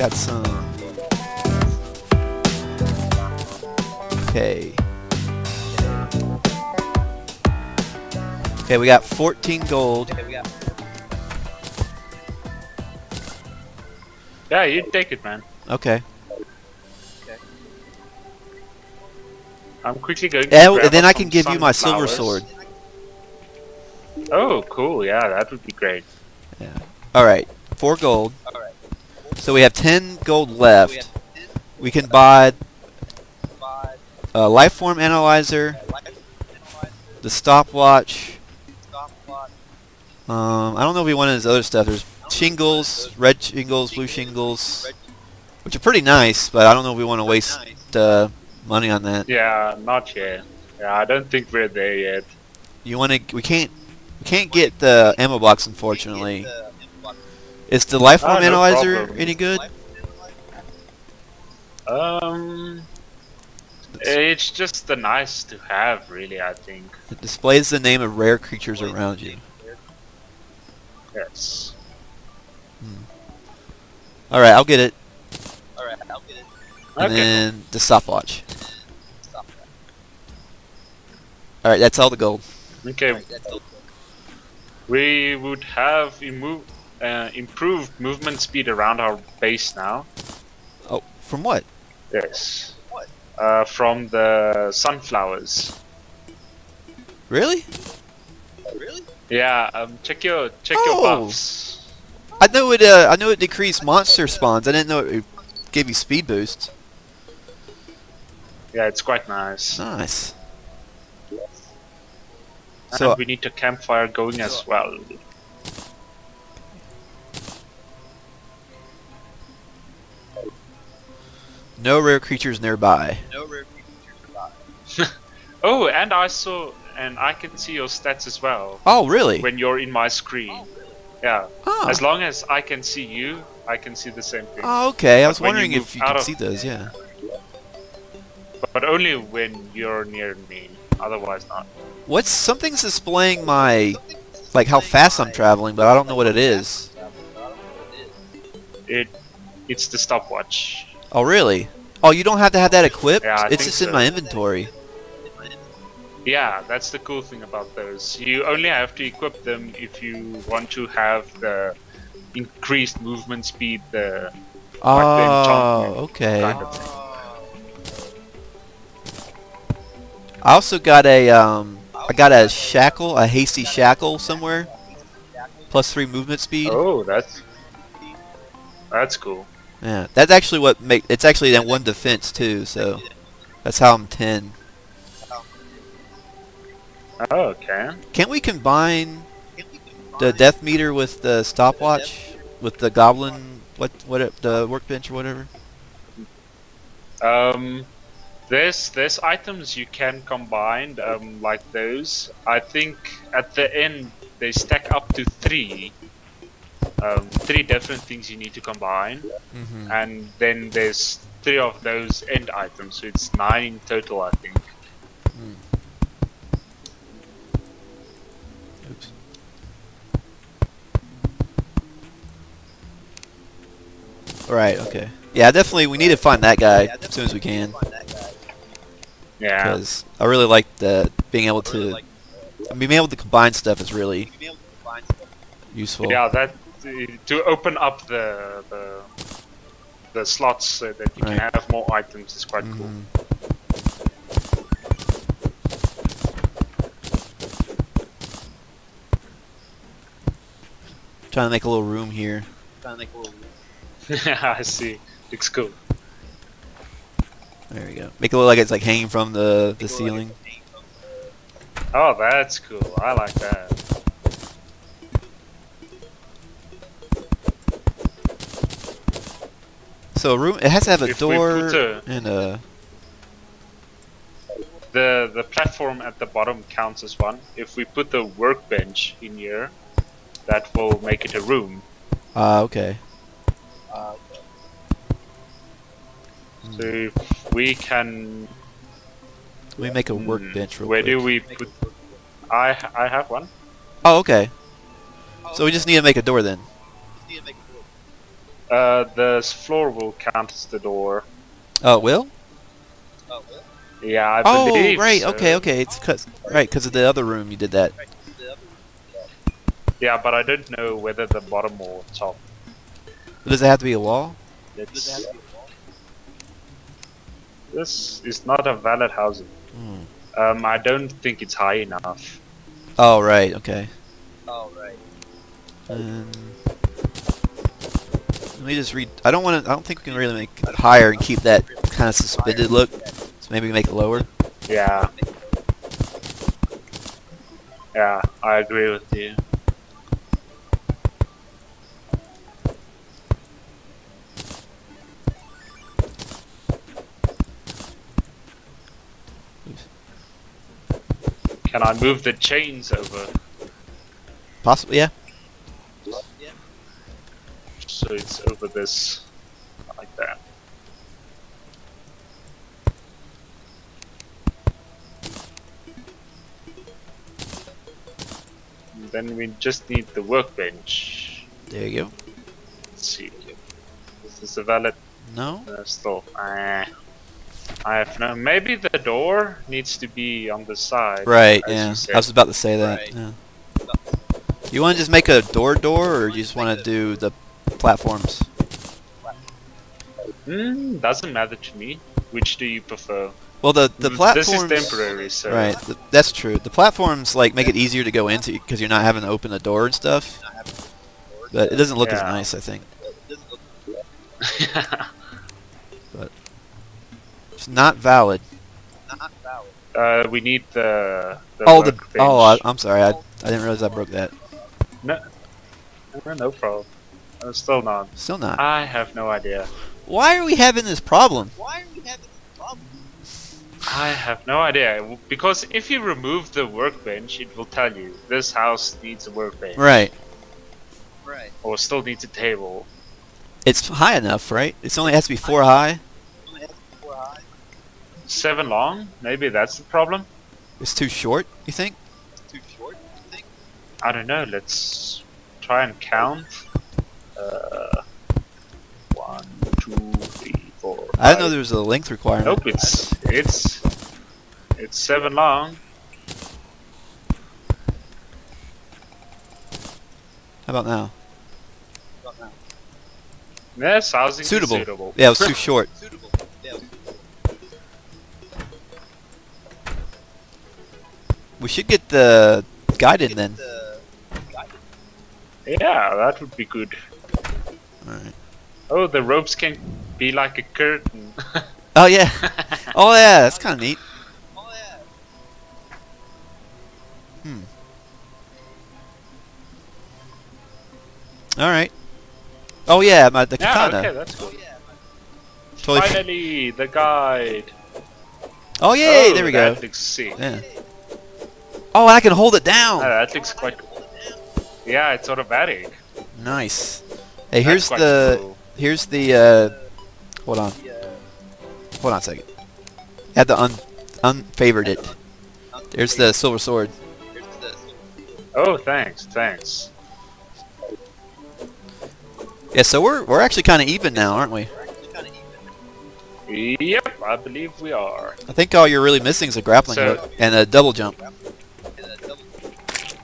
see. Got some. Okay. Okay, we got 14 gold. Yeah, you take it, man. Okay. I'm quickly going. to Yeah, grab and then I can give you my silver sunflowers. sword. Oh, cool. Yeah, that would be great. Yeah. Alright, 4 gold. So we have 10 gold left. We can buy a life form analyzer, the stopwatch. Um, I don't know if we want this other stuff. There's shingles, red shingles, blue shingles, which are pretty nice, but I don't know if we want to waste uh, money on that. Yeah, not yet. Yeah, I don't think we're there yet. You want to? We can't. We can't get the ammo box, unfortunately. Is the life form Ah, no analyzer problem. any good? Um, it's just the nice to have, really. I think. It displays the name of rare creatures around you. Yes. All right, I'll get it. All right, I'll get it. And Okay. then the stopwatch. All right, that's all the gold. Okay. We would have immo- uh, improved movement speed around our base now. Oh, from what? Yes. What? Uh, from the sunflowers. Really? Really? Yeah. Um. Check your check Oh. your buffs. I know it. Uh, I know it decreased monster spawns. I didn't know it gave you speed boosts. Yeah, it's quite nice. Nice. and So we need a campfire going as well. No rare creatures nearby. Oh, and I saw, and I can see your stats as well Oh, really? when you're in my screen. Oh, yeah. Oh. As long as I can see you, I can see the same thing. Oh, okay. I was when you wondering if you out could of- see those. Yeah. But only when you're near me. Otherwise not. What's something's displaying my like how fast I'm traveling, but I don't know what it is. It, it's the stopwatch. Oh, really? Oh, you don't have to have that equipped. Yeah, I it's just in my inventory. Yeah, that's the cool thing about those. You only have to equip them if you want to have the increased movement speed, the Oh, Like the okay. kind of. I also got a um, I got a shackle, a hasty shackle somewhere. Plus three movement speed. Oh, that's that's cool. Yeah, that's actually what make. It's actually that one defense too. So that's how I'm ten. Oh, okay. Can't we combine the depth meter with the stopwatch with the goblin? What what it- the workbench or whatever? Um, there's there's items you can combine, um, like those. I think at the end they stack up to three. Um, three different things you need to combine, Mm-hmm. and then there's three of those end items, so it's nine in total, I think. Oops. Right. Okay. Yeah, definitely. We need to find that guy as soon as we can Yeah. because I really like the being able to. I mean, being able to combine stuff is really useful. Yeah, that to open up the the, the slots so that you Right. can have more items is quite cool. Mhm. Trying to make a little room here. Yeah, I see. Looks cool. There we go. Make it look like it's like hanging from the the ceiling. Oh, that's cool. I like that. So a room. It has to have a If door put a- and a. The the platform at the bottom counts as one. If we put the workbench in here, that will make it a room. Ah, okay. So if we can. We make a hmm, workbench real Where quick. do we put? I I have one. Oh, okay. So we just need to make a door then. Uh, the floor will count as the door. Oh, it will? Yeah, I Oh, believe. right. so. Okay, okay. It's cause, right because of the other room you did that. Yeah, but I don't know whether the bottom or top. Does it have to be a wall? It's, this is not a valid housing. Hmm. Um, I don't think it's high enough. Oh, right. Okay. Oh, right. Um, let me just read. I don't want to. I don't think we can really make it higher and keep that kind of suspended look. So maybe we make it lower. Yeah. Yeah, I agree with you. Can I move the chains over Possibly, yeah. So it's over this like that? And then we just need the workbench. There you go. Let's see. Is this a valid No. uh, still? Uh, I have no. Maybe the door needs to be on the side. Right. Yeah. I was about to say that. Right. Yeah. You want to just make a door door, or you just want to do the platforms? Mm, doesn't matter to me. Which do you prefer? Well, the the platforms. This is temporary, so. Right. th that's true. The platforms like make it easier to go into because you're not having to open the door and stuff. But it doesn't look as nice, I think. It's not valid. Not valid. uh, we need the. the oh, the oh, I, I'm sorry. I I didn't realize I broke that. No, no problem. Uh, still not. Still not. I have no idea. Why are we having this problem? Why are we having this problem? I have no idea. Because if you remove the workbench, it will tell you this house needs a workbench. Right. Right. Or still needs a table. It's high enough, right? It's only has to be four high. Only has to be four high. Seven long? Maybe that's the problem? It's too short. You think? Too short, you think? I don't know. Let's try and count. Uh, one, two, three, four. I didn't know five. there was a length requirement. Nope, it's it's it's seven long. How about now? Yes, housing Suitable. is suitable. Yeah, it was too short. Suitable. Yeah. We should get the guided then. The Yeah, that would be good. Alright. Oh, the ropes can be like a curtain. Oh yeah. Oh yeah. That's kind of neat. oh yeah. All right. Oh yeah, my, the katana. yeah, okay, that's Oh yeah. Totally. Finally, the guide. Oh yay! oh, there we go. That looks sick. Yeah. Oh, I can hold it down. Ah, that looks quite. Yeah, it's automatic. Nice. Hey, here's the cool. here's the uh, hold on, uh, hold on a second. I Had the un unfavored it. There's the silver sword. Oh, thanks, thanks. Yeah, so we're we're actually kind of even now, aren't we? We're actually kind of even. Yep, I believe we are. I think all you're really missing is a grappling So- hook and a double jump. And a double.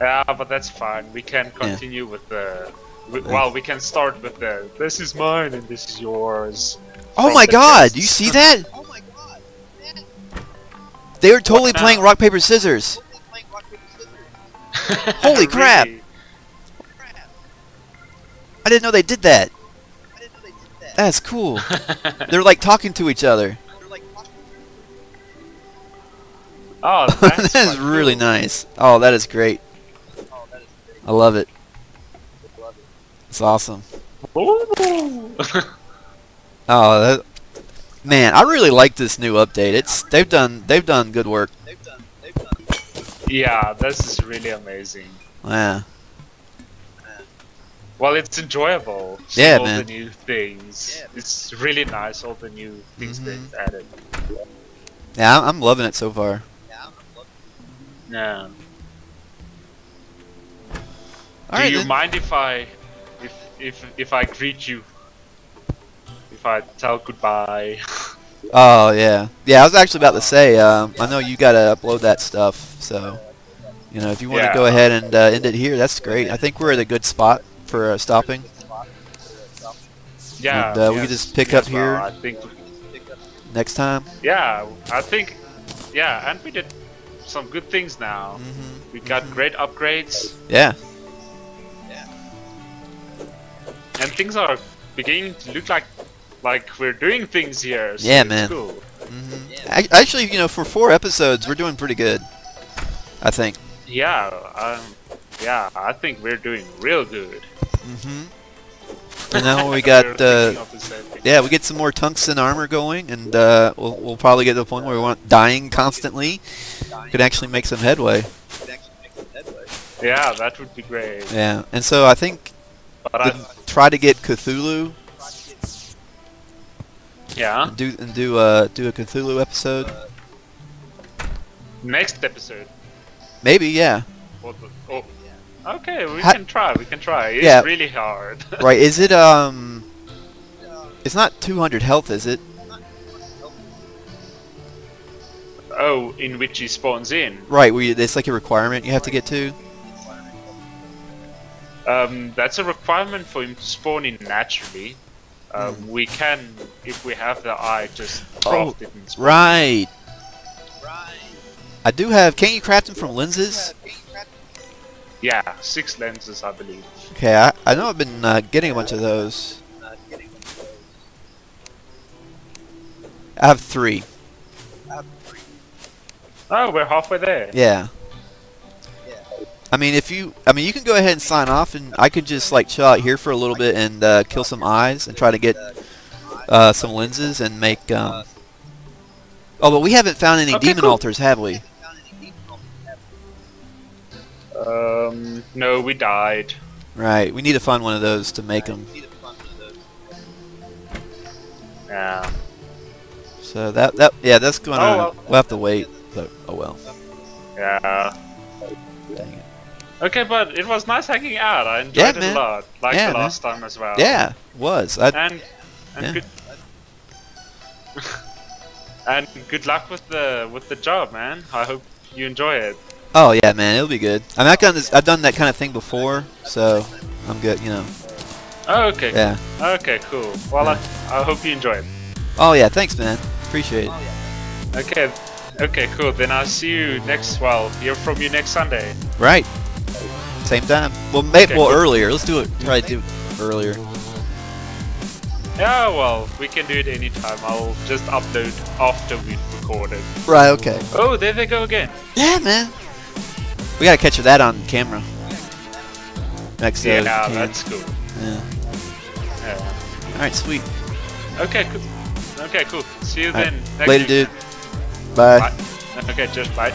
Yeah, but that's fine. We can continue with the. W Well, we can start with the. This is mine and this is yours. Oh my God! chests. You see that? Oh my god. Man, They were totally What playing rock paper scissors. we're just playing rock paper scissors. Holy crap. Really? I didn't know they did that. I didn't know they did that. That's cool. They're like talking to each other. They're like talking oh, that's that is really cool. nice. Oh, that is great. Oh, that is great. I love it. I love it. It's awesome. Oh, that, man, I really like this new update. It's they've done they've done good work. They've done. They've done. yeah, this is really amazing. Yeah. Well, it's enjoyable. seeing Yeah, all man. the new things. Yeah. It's really nice. All the new things Mhm. they've added. Yeah, I'm, I'm loving it so far. Yeah, I'm loving Yeah. All Do right, you then. mind if I, if if I greet you if I tell goodbye. Oh yeah, yeah. I was actually about to say. Um, I know you gotta upload that stuff, so you know if you want to Yeah. go ahead and uh, end it here, that's great. I think we're at a good spot for uh, stopping. yeah. And, uh, we yes, could just pick me up well. here. I think. Next time. Yeah, I think. Yeah, and we did some good things now. hmm We got Mhm. great upgrades, Yeah. And things are beginning to look like like we're doing things here. So Yeah, man. Cool. hmm Actually, you know, for four episodes, we're doing pretty good. I think. Yeah, um, yeah, I think we're doing real good. Mm-hmm. And now we got. Uh, the yeah, we get some more tungsten armor going, and uh, we'll, we'll probably get to the point where we want dying constantly. Could actually make some headway. Yeah, that would be great. Yeah, and so I think I, try to get Cthulhu yeah, and do and do uh do a Cthulhu episode. next episode. Maybe, yeah. The, oh, okay, we can try. We can try. It's Yeah. really hard. Right? Is it um? It's not 200 health, is it? oh, in which he spawns in. Right. We it's like a requirement you have to get to. Um, that's a requirement for him to spawn in naturally. Um, Hmm. We can, if we have the eye, just Oh, craft it and spawn. Right. I do have. Can't you craft them from lenses? Yeah, six lenses, I believe. Okay, I, I know I've been uh, getting a bunch of those. I have three. Oh, we're halfway there. Yeah. I mean, if you, I mean, you can go ahead and sign off, and I could just like chill out here for a little bit and uh, kill some eyes and try to get uh, some lenses and make. Um, oh, but we haven't found any Okay, demon cool. altars, have we? Um, no, we died. Right. We need to find one of those to make them. Yeah. So that that yeah, that's gonna. Oh, well. We'll have to wait. But oh well. Yeah. Dang it. Okay, but it was nice hanging out. I enjoyed Yeah, it man. a lot. Like Yeah, the man. last time as well. Yeah, was. I, And and Yeah. good and good luck with the with the job, man. I hope you enjoy it. oh yeah, man, it'll be good. I mean, I've done this. I've done that kind of thing before, so I'm good. You know. Oh, okay. Yeah. Okay, cool. Well, I, I hope you enjoy it. Oh yeah, thanks, man. Appreciate it. Oh, okay. Okay, cool. Then I'll see you next. Well, hear from you next Sunday. Right. Same time. Well, may, Okay, well earlier. Let's do it. Try to do it earlier. Yeah, well, we can do it anytime. I'll just upload after we've recorded. Right. Okay. Oh, there they go again. Yeah, man. We gotta catch that on camera. Next. Yeah, if that's cool. Yeah. Yeah. All right. Sweet. Okay, cool. Okay, cool. See you All right. then. Next Later, week. dude. Bye. Bye. Okay, just bye.